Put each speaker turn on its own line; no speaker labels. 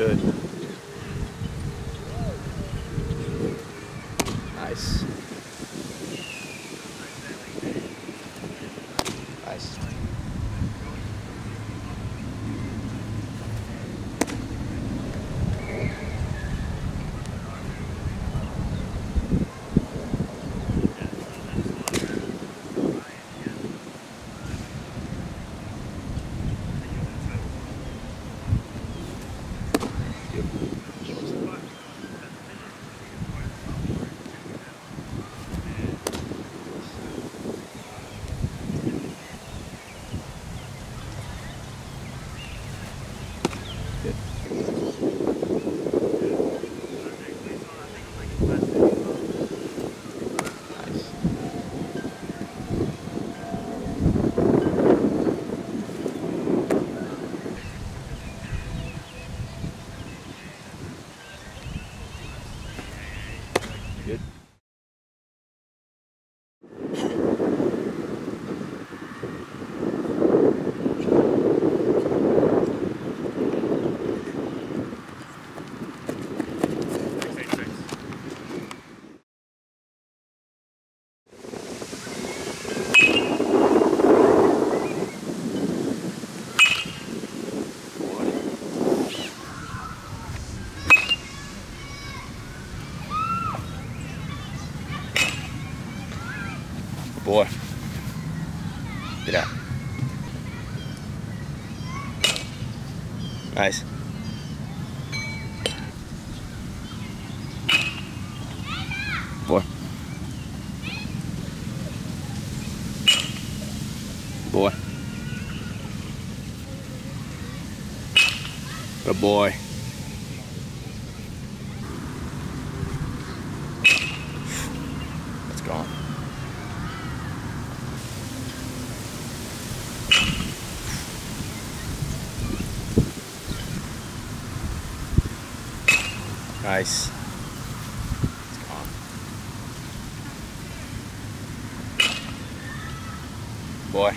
Good. Nice. Nice. Nice. Good. Boy. Get out. Nice. Boy. Boy. Good boy. It's gone. Nice. It's gone. Boy.